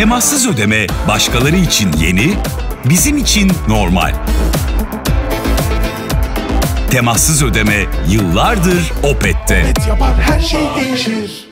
Temassız ödeme başkaları için yeni, bizim için normal. Temassız ödeme yıllardır Opet'te. Et yapar her şey değişir.